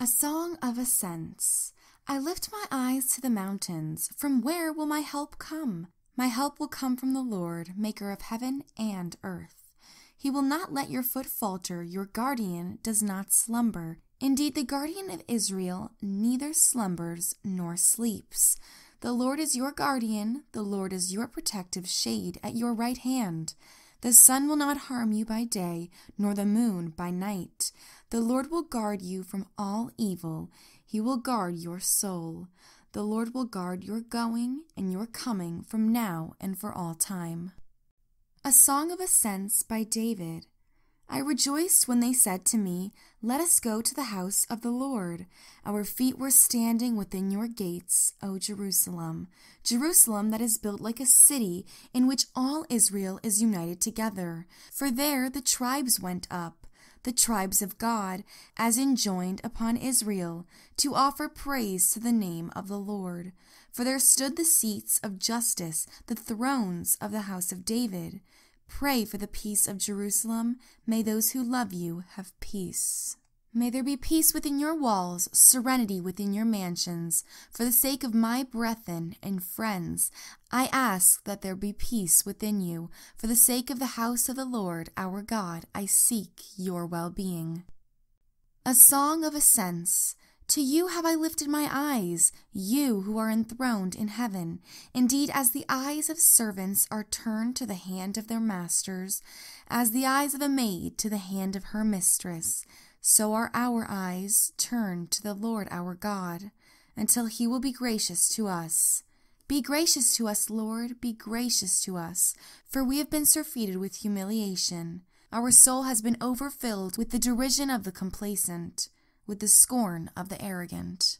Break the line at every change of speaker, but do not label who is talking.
Ascents. I lift my eyes to the mountains. From where will my help come? My help will come from the Lord, maker of heaven and earth. He will not let your foot falter. Your guardian does not slumber. Indeed, the guardian of Israel neither slumbers nor sleeps. The Lord is your guardian, the Lord is your protective shade at your right hand. The sun will not harm you by day, nor the moon by night. The Lord will guard you from all evil. He will guard your soul. The Lord will guard your going and your coming from now and for all time. A Song of Ascents by David. I rejoiced when they said to me, Let us go to the house of the Lord. Our feet were standing within your gates, O Jerusalem. Jerusalem that is built like a city in which all Israel is united together. For there the tribes went up, the tribes of God, as enjoined upon Israel, to offer praise to the name of the Lord. For there stood the seats of justice, the thrones of the house of David. Pray for the peace of Jerusalem. May those who love you have peace. May there be peace within your walls, serenity within your mansions. For the sake of my brethren and friends, I ask that there be peace within you. For the sake of the house of the Lord our God, I seek your well being. A Song of Ascents. To you have I lifted my eyes, you who are enthroned in heaven. Indeed, as the eyes of servants are turned to the hand of their masters, as the eyes of a maid to the hand of her mistress, so are our eyes turned to the Lord our God, until he will be gracious to us. Be gracious to us, Lord, be gracious to us, for we have been surfeited with humiliation. Our soul has been overfilled with the derision of the complacent with the scorn of the arrogant.